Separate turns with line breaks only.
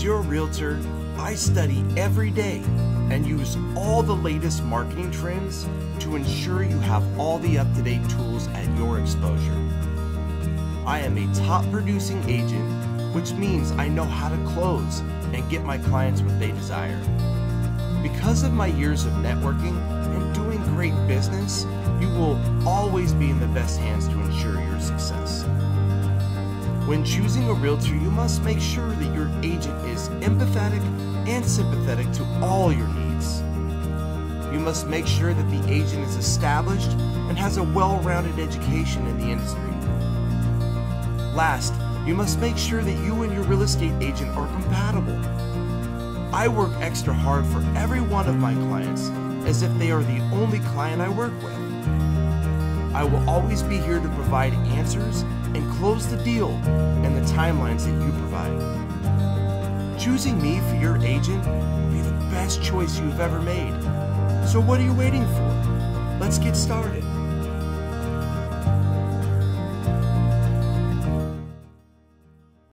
As your realtor, I study every day and use all the latest marketing trends to ensure you have all the up to date tools at your exposure. I am a top producing agent, which means I know how to close and get my clients what they desire. Because of my years of networking and doing great business, you will always be in the best hands to ensure your. When choosing a realtor, you must make sure that your agent is empathetic and sympathetic to all your needs. You must make sure that the agent is established and has a well rounded education in the industry. Last, you must make sure that you and your real estate agent are compatible. I work extra hard for every one of my clients as if they are the only client I work with. I will always be here to provide answers and close the deal and the timelines that you provide. Choosing me for your agent will be the best choice you've ever made. So, what are you waiting for? Let's get started.